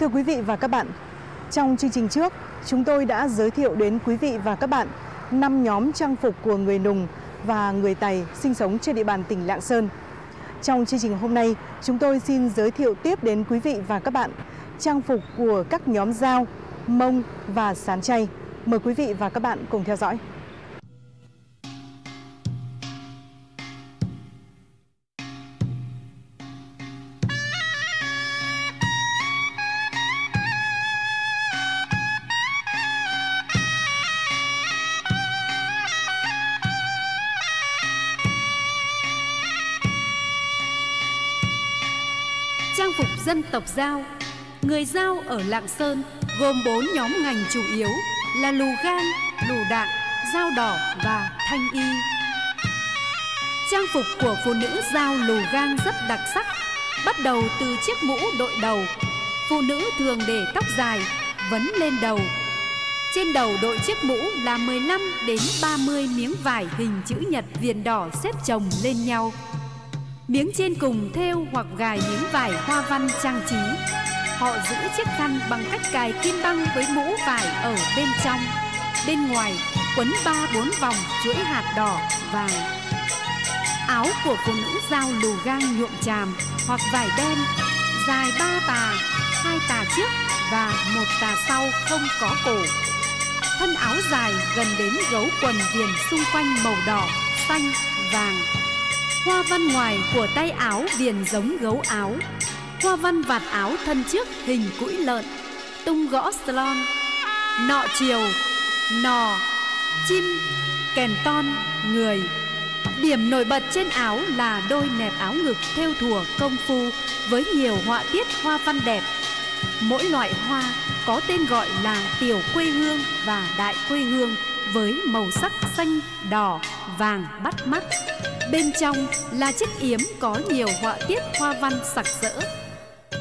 Thưa quý vị và các bạn, trong chương trình trước, chúng tôi đã giới thiệu đến quý vị và các bạn năm nhóm trang phục của người Nùng và người Tày sinh sống trên địa bàn tỉnh Lạng Sơn. Trong chương trình hôm nay, chúng tôi xin giới thiệu tiếp đến quý vị và các bạn trang phục của các nhóm Giao, Mông và Sán Chay. Mời quý vị và các bạn cùng theo dõi. Trang phục dân tộc Giao Người Giao ở Lạng Sơn gồm 4 nhóm ngành chủ yếu là lù gan, lù đạn, dao đỏ và thanh y. Trang phục của phụ nữ Giao lù gan rất đặc sắc, bắt đầu từ chiếc mũ đội đầu. Phụ nữ thường để tóc dài, vấn lên đầu. Trên đầu đội chiếc mũ là 15 đến 30 miếng vải hình chữ nhật viền đỏ xếp chồng lên nhau. Miếng trên cùng thêu hoặc gài miếng vải hoa văn trang trí. Họ giữ chiếc khăn bằng cách cài kim băng với mũ vải ở bên trong. Bên ngoài quấn ba bốn vòng chuỗi hạt đỏ, vàng. Áo của phụ nữ giao lù gang nhuộm tràm hoặc vải đen, dài ba tà, hai tà trước và một tà sau không có cổ. Thân áo dài gần đến gấu quần viền xung quanh màu đỏ, xanh, vàng Hoa văn ngoài của tay áo viền giống gấu áo Hoa văn vạt áo thân trước hình cũi lợn Tung gõ slon Nọ chiều Nò Chim Kèn ton Người Điểm nổi bật trên áo là đôi nẹp áo ngực theo thùa công phu với nhiều họa tiết hoa văn đẹp. Mỗi loại hoa có tên gọi là tiểu quê hương và đại quê hương với màu sắc xanh, đỏ, vàng bắt mắt. Bên trong là chiếc yếm có nhiều họa tiết hoa văn sặc sỡ.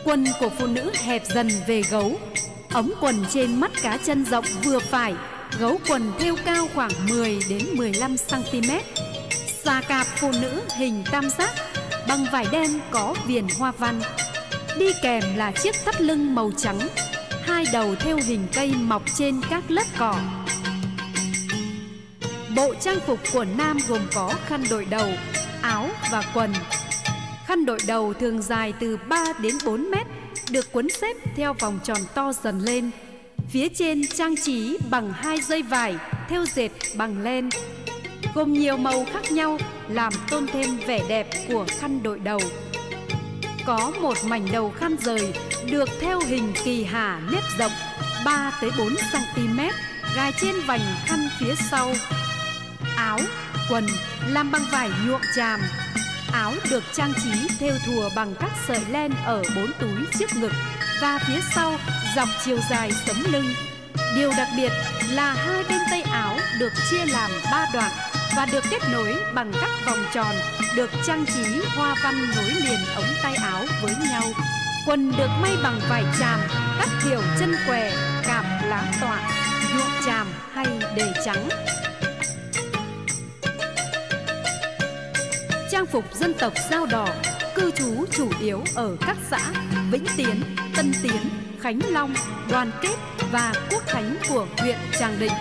Quần của phụ nữ hẹp dần về gấu, ống quần trên mắt cá chân rộng vừa phải, gấu quần thêu cao khoảng 10 đến 15 cm. Xà cạp phụ nữ hình tam giác bằng vải đen có viền hoa văn. Đi kèm là chiếc thắt lưng màu trắng, hai đầu thêu hình cây mọc trên các lớp cỏ. Bộ trang phục của nam gồm có khăn đội đầu, áo và quần. Khăn đội đầu thường dài từ 3 đến 4 mét, được quấn xếp theo vòng tròn to dần lên. Phía trên trang trí bằng hai dây vải theo dệt bằng len, gồm nhiều màu khác nhau làm tôn thêm vẻ đẹp của khăn đội đầu. Có một mảnh đầu khăn rời được theo hình kỳ hà nếp rộng 3 tới 4 cm gài trên vành khăn phía sau áo, quần làm bằng vải nhuộm tràm. Áo được trang trí theo thùa bằng các sợi len ở bốn túi trước ngực và phía sau dọc chiều dài sống lưng. Điều đặc biệt là hai bên tay áo được chia làm ba đoạn và được kết nối bằng các vòng tròn được trang trí hoa văn nối liền ống tay áo với nhau. Quần được may bằng vải tràm, các kiểu chân què, cạp lá tọa, nhuộm tràm hay đề trắng. Trang phục dân tộc Dao Đỏ cư trú chủ yếu ở các xã Vĩnh Tiến, Tân Tiến, Khánh Long, Đoàn Kết và Quốc Khánh của huyện Tràng Định.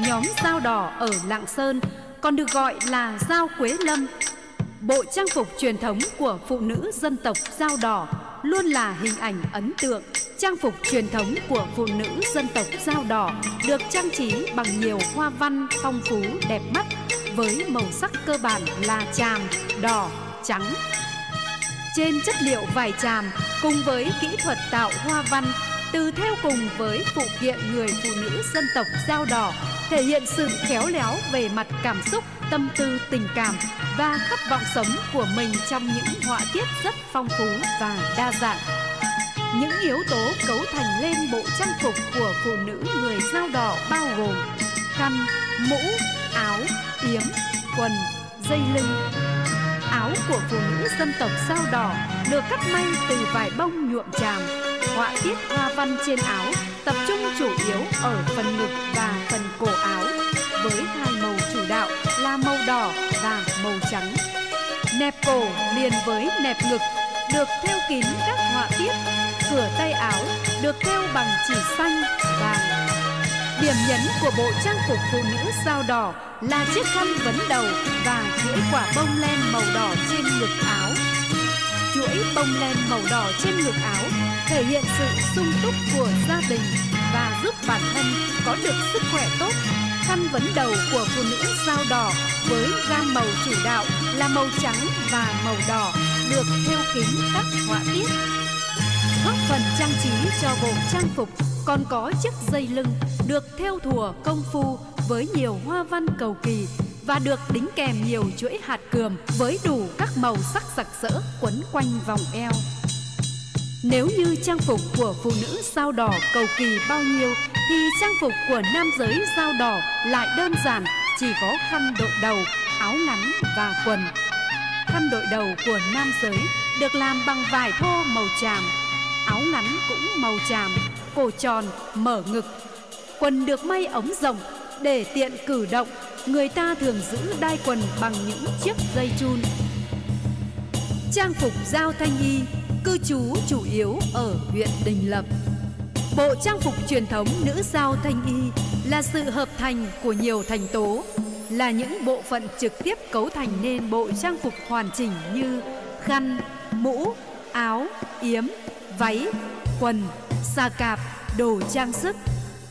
Nhóm Dao Đỏ ở Lạng Sơn còn được gọi là Dao Quế Lâm. Bộ trang phục truyền thống của phụ nữ dân tộc Dao Đỏ luôn là hình ảnh ấn tượng. Trang phục truyền thống của phụ nữ dân tộc Dao Đỏ được trang trí bằng nhiều hoa văn phong phú đẹp mắt với màu sắc cơ bản là tràm, đỏ, trắng. Trên chất liệu vải tràm cùng với kỹ thuật tạo hoa văn từ theo cùng với phụ kiện người phụ nữ dân tộc dao đỏ thể hiện sự khéo léo về mặt cảm xúc, tâm tư, tình cảm và khát vọng sống của mình trong những họa tiết rất phong phú và đa dạng. Những yếu tố cấu thành lên bộ trang phục của phụ nữ người dao đỏ bao gồm khăn, mũ, áo, yếm, quần, dây lưng. Áo của phụ nữ dân tộc sao đỏ được cắt may từ vải bông nhuộm tràm. Họa tiết hoa văn trên áo tập trung chủ yếu ở phần ngực và phần cổ áo với hai màu chủ đạo là màu đỏ và màu trắng. Nẹp cổ liền với nẹp ngực được theo kín các họa tiết cửa tay áo được thêu bằng chỉ xanh, vàng. Điểm nhấn của bộ trang phục phụ nữ sao đỏ là chiếc khăn vấn đầu và chuỗi quả bông len màu đỏ trên ngực áo. Chuỗi bông len màu đỏ trên ngực áo thể hiện sự sung túc của gia đình và giúp bản thân có được sức khỏe tốt. Khăn vấn đầu của phụ nữ sao đỏ với gam màu chủ đạo là màu trắng và màu đỏ, được thêu kính các họa tiết. Góp phần trang trí cho bộ trang phục còn có chiếc dây lưng được theo thùa công phu với nhiều hoa văn cầu kỳ và được đính kèm nhiều chuỗi hạt cườm với đủ các màu sắc sặc sỡ quấn quanh vòng eo. Nếu như trang phục của phụ nữ sao đỏ cầu kỳ bao nhiêu thì trang phục của nam giới sao đỏ lại đơn giản, chỉ có khăn đội đầu, áo ngắn và quần. Khăn đội đầu của nam giới được làm bằng vải thô màu tràm, áo ngắn cũng màu tràm, cổ tròn, mở ngực. Quần được may ống rộng để tiện cử động, người ta thường giữ đai quần bằng những chiếc dây chun. Trang phục giao thanh y cư trú chủ yếu ở huyện Đình Lập. Bộ trang phục truyền thống nữ giao thanh y là sự hợp thành của nhiều thành tố, là những bộ phận trực tiếp cấu thành nên bộ trang phục hoàn chỉnh như khăn, mũ, áo, yếm, váy, quần, xà cạp, đồ trang sức.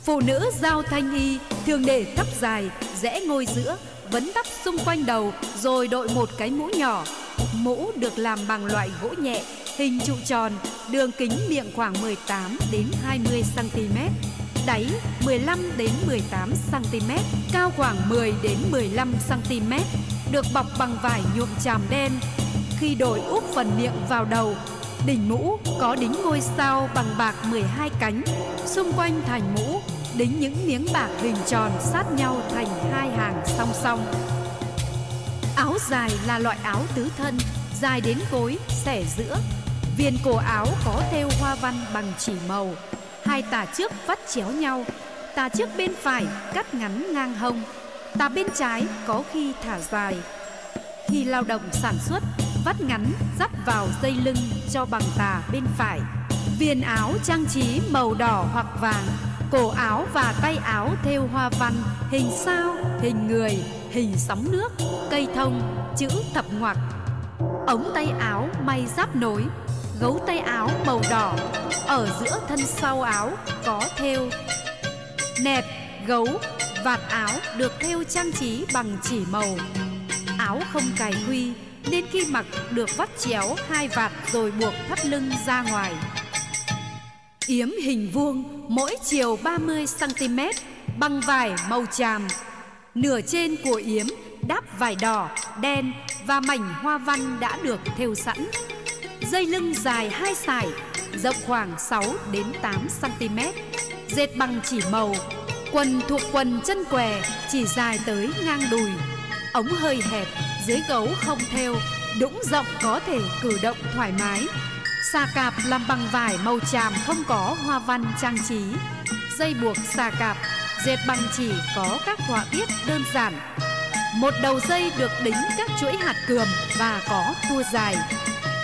Phụ nữ giao thanh y thường để tóc dài, rẽ ngôi giữa, vấn tóc xung quanh đầu rồi đội một cái mũ nhỏ. Mũ được làm bằng loại gỗ nhẹ, hình trụ tròn, đường kính miệng khoảng 18 đến 20 cm, đáy 15 đến 18 cm, cao khoảng 10 đến 15 cm, được bọc bằng vải nhuộm tràm đen. Khi đội úp phần miệng vào đầu, đỉnh mũ có đính ngôi sao bằng bạc 12 cánh, xung quanh thành mũ đến những miếng bạc hình tròn sát nhau thành hai hàng song song. Áo dài là loại áo tứ thân, dài đến gối, xẻ giữa, Viền cổ áo có thêu hoa văn bằng chỉ màu, hai tà trước vắt chéo nhau, tà trước bên phải cắt ngắn ngang hông, tà bên trái có khi thả dài. Khi lao động sản xuất, vắt ngắn dắt vào dây lưng cho bằng tà bên phải. Viền áo trang trí màu đỏ hoặc vàng, cổ áo và tay áo thêu hoa văn, hình sao, hình người, hình sóng nước, cây thông, chữ thập ngoặc. Ống tay áo may giáp nối gấu tay áo màu đỏ ở giữa thân sau áo có thêu. Nẹp gấu vạt áo được thêu trang trí bằng chỉ màu. Áo không cài huy nên khi mặc được vắt chéo hai vạt rồi buộc thắt lưng ra ngoài yếm hình vuông mỗi chiều 30 cm bằng vải màu tràm. Nửa trên của yếm đắp vải đỏ đen và mảnh hoa văn đã được thêu sẵn. Dây lưng dài hai sải, rộng khoảng 6 đến 8 cm, dệt bằng chỉ màu, quần thuộc quần chân què chỉ dài tới ngang đùi, ống hơi hẹp, dưới gấu không thêu đũng rộng có thể cử động thoải mái. Xà cạp làm bằng vải màu tràm không có hoa văn trang trí. Dây buộc xà cạp dệt bằng chỉ có các họa tiết đơn giản. Một đầu dây được đính các chuỗi hạt cườm và có tua dài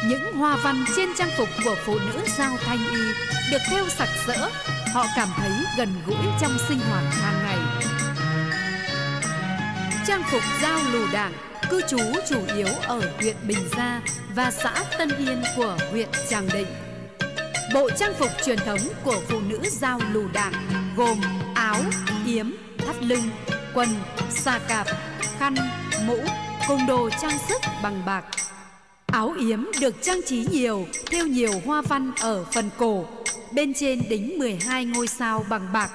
những hoa văn trên trang phục của phụ nữ giao thanh y được thêu sặc sỡ, họ cảm thấy gần gũi trong sinh hoạt hàng ngày. Trang phục giao lù đảng cư trú chủ yếu ở huyện Bình Gia và xã Tân Yên của huyện Tràng Định. Bộ trang phục truyền thống của phụ nữ giao lù đảng gồm áo, yếm, thắt lưng, quần, xà cạp, khăn, mũ cùng đồ trang sức bằng bạc Áo yếm được trang trí nhiều, theo nhiều hoa văn ở phần cổ. Bên trên đính 12 ngôi sao bằng bạc.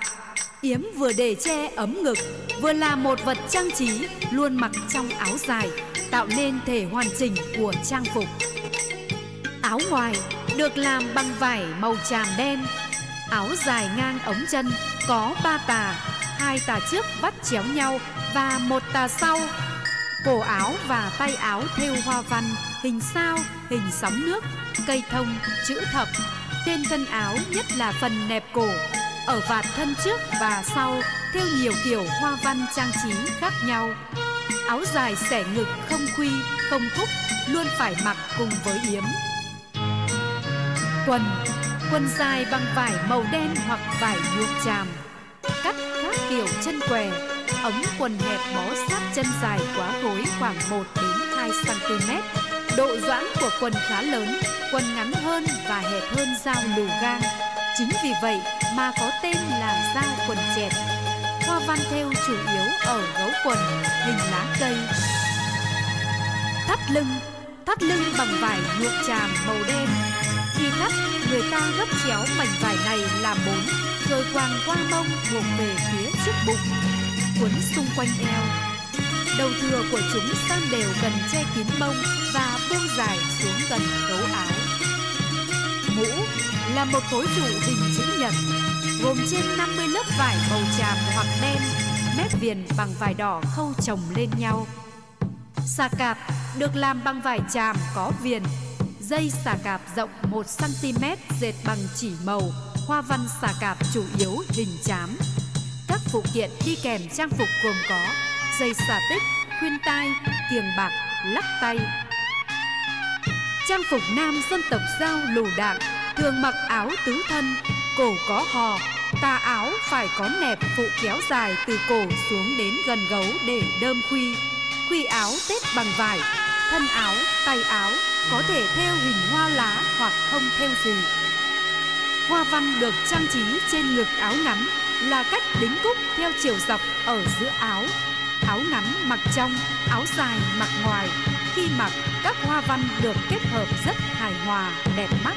Yếm vừa để che ấm ngực, vừa là một vật trang trí luôn mặc trong áo dài, tạo nên thể hoàn chỉnh của trang phục. Áo ngoài được làm bằng vải màu tràm đen. Áo dài ngang ống chân có ba tà, hai tà trước vắt chéo nhau và một tà sau. Cổ áo và tay áo thêu hoa văn hình sao, hình sóng nước, cây thông, chữ thập. Trên thân áo nhất là phần nẹp cổ, ở vạt thân trước và sau theo nhiều kiểu hoa văn trang trí khác nhau. Áo dài xẻ ngực không khuy, không cúc, luôn phải mặc cùng với yếm. Quần Quần dài bằng vải màu đen hoặc vải nhuộm tràm. Cắt khác kiểu chân què, ống quần hẹp bó sát chân dài quá gối khoảng 1 đến 2 cm. Độ giãn của quần khá lớn, quần ngắn hơn và hẹp hơn dao lù gang. Chính vì vậy mà có tên là dao quần chẹt. Hoa văn theo chủ yếu ở gấu quần, hình lá cây. Thắt lưng Thắt lưng bằng vải nhuộm tràm màu đen Khi thắt, người ta gấp chéo mảnh vải này làm bốn Rồi quàng qua mông buộc về phía trước bụng Cuốn xung quanh eo Đầu thừa của chúng sang đều gần che kín mông Và buông dài xuống gần gấu áo ngũ là một khối trụ hình chữ nhật Gồm trên 50 lớp vải màu tràm hoặc đen Mép viền bằng vải đỏ khâu chồng lên nhau Xà cạp được làm bằng vải tràm có viền. Dây xà cạp rộng 1cm dệt bằng chỉ màu, hoa văn xà cạp chủ yếu hình chám. Các phụ kiện đi kèm trang phục gồm có dây xà tích, khuyên tai, kiềng bạc, lắc tay. Trang phục nam dân tộc giao lù đạn thường mặc áo tứ thân, cổ có hò, tà áo phải có nẹp phụ kéo dài từ cổ xuống đến gần gấu để đơm khuy khuy áo tết bằng vải, thân áo, tay áo có thể theo hình hoa lá hoặc không theo gì. Hoa văn được trang trí trên ngực áo ngắn là cách đính cúc theo chiều dọc ở giữa áo. Áo ngắn mặc trong, áo dài mặc ngoài. Khi mặc, các hoa văn được kết hợp rất hài hòa, đẹp mắt.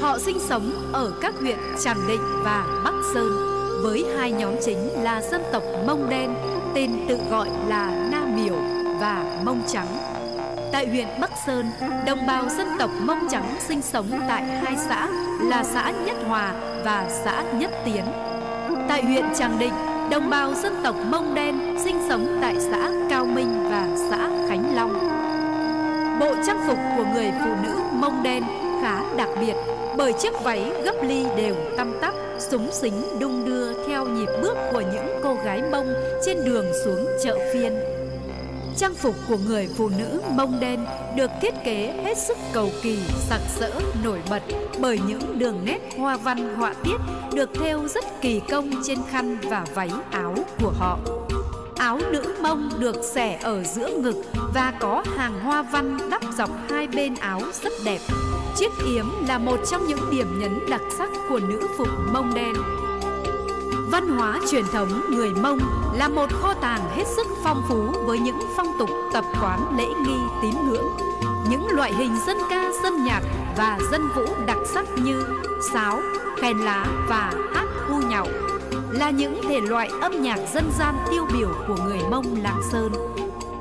Họ sinh sống ở các huyện Tràng Định và Bắc Sơn với hai nhóm chính là dân tộc Mông Đen, tên tự gọi là Nam Miểu và Mông Trắng. Tại huyện Bắc Sơn, đồng bào dân tộc Mông Trắng sinh sống tại hai xã là xã Nhất Hòa và xã Nhất Tiến. Tại huyện Tràng Định, đồng bào dân tộc Mông Đen sinh sống tại xã Cao Minh và xã Khánh Long. Bộ trang phục của người phụ nữ Mông Đen khá đặc biệt bởi chiếc váy gấp ly đều tăm tắp, súng xính đung đưa theo nhịp bước của những cô gái Mông trên đường xuống chợ phiên. Trang phục của người phụ nữ mông đen được thiết kế hết sức cầu kỳ, sặc sỡ, nổi bật bởi những đường nét hoa văn họa tiết được thêu rất kỳ công trên khăn và váy áo của họ. Áo nữ mông được xẻ ở giữa ngực và có hàng hoa văn đắp dọc hai bên áo rất đẹp. Chiếc yếm là một trong những điểm nhấn đặc sắc của nữ phục mông đen. Văn hóa truyền thống người Mông là một kho tàng hết sức phong phú với những phong tục tập quán lễ nghi tín ngưỡng, những loại hình dân ca dân nhạc và dân vũ đặc sắc như sáo, khen lá và hát hu nhậu là những thể loại âm nhạc dân gian tiêu biểu của người Mông Lạng Sơn.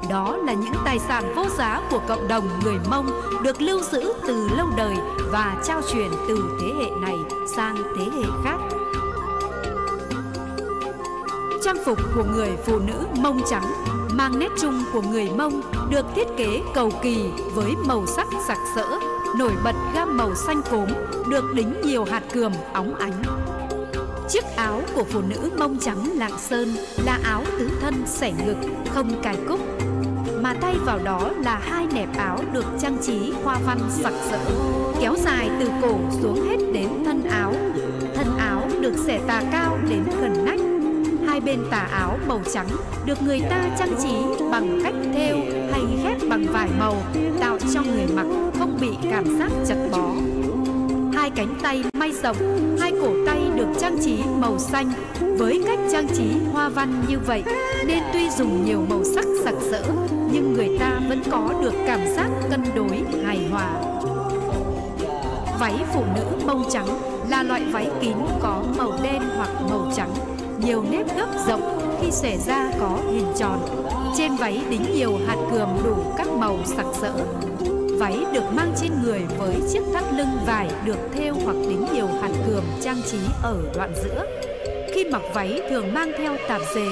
Đó là những tài sản vô giá của cộng đồng người Mông được lưu giữ từ lâu đời và trao truyền từ thế hệ này sang thế hệ khác. Trang phục của người phụ nữ mông trắng, mang nét chung của người mông được thiết kế cầu kỳ với màu sắc sặc sỡ, nổi bật gam màu xanh cốm, được đính nhiều hạt cườm óng ánh. Chiếc áo của phụ nữ mông trắng lạng sơn là áo tứ thân xẻ ngực, không cài cúc mà thay vào đó là hai nẹp áo được trang trí hoa văn sặc sỡ, kéo dài từ cổ xuống hết đến thân áo. Thân áo được xẻ tà cao đến gần nách. Hai bên tà áo màu trắng được người ta trang trí bằng cách thêu hay ghép bằng vải màu, tạo cho người mặc không bị cảm giác chật bó hai cánh tay may rộng, hai cổ tay được trang trí màu xanh. Với cách trang trí hoa văn như vậy nên tuy dùng nhiều màu sắc sặc sỡ nhưng người ta vẫn có được cảm giác cân đối hài hòa. Váy phụ nữ bông trắng là loại váy kín có màu đen hoặc màu trắng, nhiều nếp gấp rộng khi xẻ ra có hình tròn. Trên váy đính nhiều hạt cườm đủ các màu sặc sỡ Váy được mang trên người với chiếc thắt lưng vải được thêu hoặc đính nhiều hạt cườm trang trí ở đoạn giữa. Khi mặc váy thường mang theo tạp dề.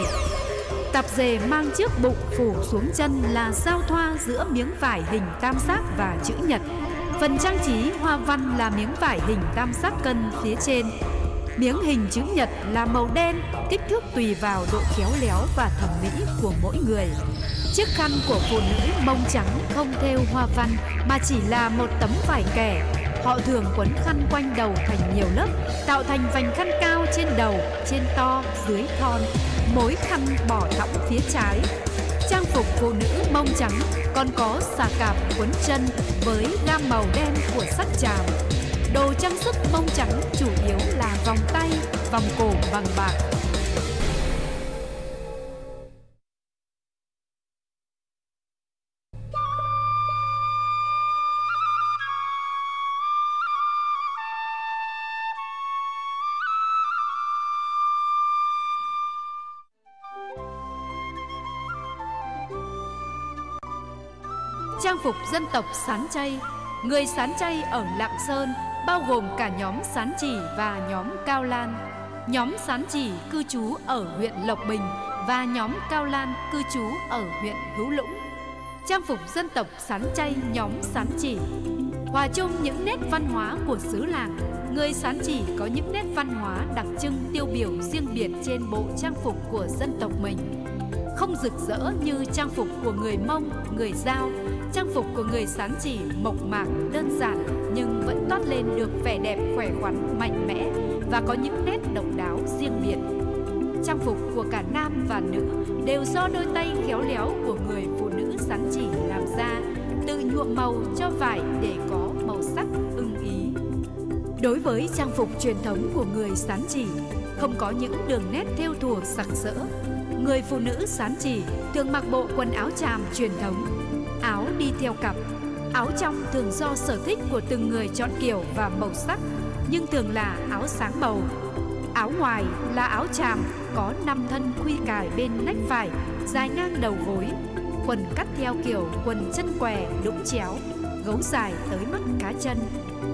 Tạp dề mang trước bụng phủ xuống chân là giao thoa giữa miếng vải hình tam giác và chữ nhật. Phần trang trí hoa văn là miếng vải hình tam giác cân phía trên. Miếng hình chữ nhật là màu đen, kích thước tùy vào độ khéo léo và thẩm mỹ của mỗi người. Chiếc khăn của phụ nữ mông trắng không thêu hoa văn mà chỉ là một tấm vải kẻ. Họ thường quấn khăn quanh đầu thành nhiều lớp, tạo thành vành khăn cao trên đầu, trên to, dưới thon, mối khăn bỏ thõng phía trái. Trang phục phụ nữ mông trắng còn có xà cạp quấn chân với gam màu đen của sắc tràm. Đồ trang sức mông trắng chủ yếu là vòng tay, vòng cổ bằng bạc, trang phục dân tộc Sán Chay. Người Sán Chay ở Lạng Sơn bao gồm cả nhóm Sán Chỉ và nhóm Cao Lan. Nhóm Sán Chỉ cư trú ở huyện Lộc Bình và nhóm Cao Lan cư trú ở huyện Hữu Lũng. Trang phục dân tộc Sán Chay nhóm Sán Chỉ hòa chung những nét văn hóa của xứ làng. Người Sán Chỉ có những nét văn hóa đặc trưng tiêu biểu riêng biệt trên bộ trang phục của dân tộc mình không rực rỡ như trang phục của người Mông, người Giao. Trang phục của người Sán chỉ mộc mạc, đơn giản nhưng vẫn toát lên được vẻ đẹp khỏe khoắn, mạnh mẽ và có những nét độc đáo riêng biệt. Trang phục của cả nam và nữ đều do đôi tay khéo léo của người phụ nữ Sán chỉ làm ra, từ nhuộm màu cho vải để có màu sắc ưng ý. Đối với trang phục truyền thống của người Sán chỉ, không có những đường nét thêu thùa sặc sỡ người phụ nữ sán chỉ thường mặc bộ quần áo tràm truyền thống, áo đi theo cặp. Áo trong thường do sở thích của từng người chọn kiểu và màu sắc, nhưng thường là áo sáng màu. Áo ngoài là áo tràm có năm thân khuy cài bên nách phải, dài ngang đầu gối. Quần cắt theo kiểu quần chân què đũng chéo, gấu dài tới mắt cá chân.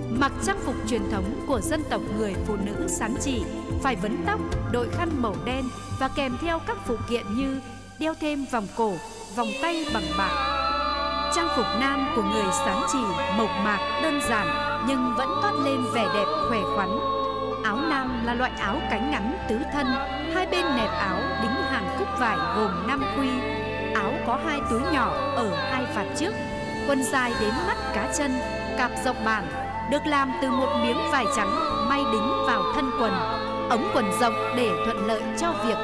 Mặc trang phục truyền thống của dân tộc người phụ nữ sán chỉ phải vấn tóc, đội khăn màu đen và kèm theo các phụ kiện như đeo thêm vòng cổ, vòng tay bằng bạc. Trang phục nam của người sáng chỉ mộc mạc đơn giản nhưng vẫn toát lên vẻ đẹp khỏe khoắn. Áo nam là loại áo cánh ngắn tứ thân, hai bên nẹp áo đính hàng cúc vải gồm 5 quy. Áo có hai túi nhỏ ở hai vạt trước, quần dài đến mắt cá chân, cạp rộng bản, được làm từ một miếng vải trắng may đính vào thân quần. Ống quần rộng để thuận lợi cho việc